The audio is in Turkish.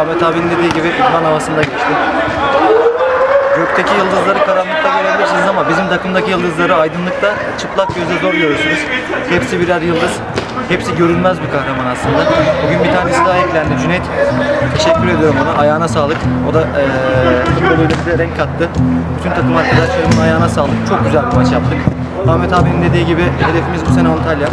Ahmet abinin dediği gibi idman havasında geçti. Gökteki yıldızları karanlıkta görebilirsiniz ama bizim takımdaki yıldızları aydınlıkta çıplak gözle zor görürsünüz. Hepsi birer yıldız. Hepsi görünmez bir kahraman aslında. Bugün bir tanesi daha eklendi. Cüneyt. Teşekkür ediyorum ona. Ayağına sağlık. O da eee futboluyla bize renk kattı. Bütün takım arkadaşlarımın ayağına sağlık. Çok güzel bir maç yaptık. Ahmet abinin dediği gibi hedefimiz bu sene Antalya.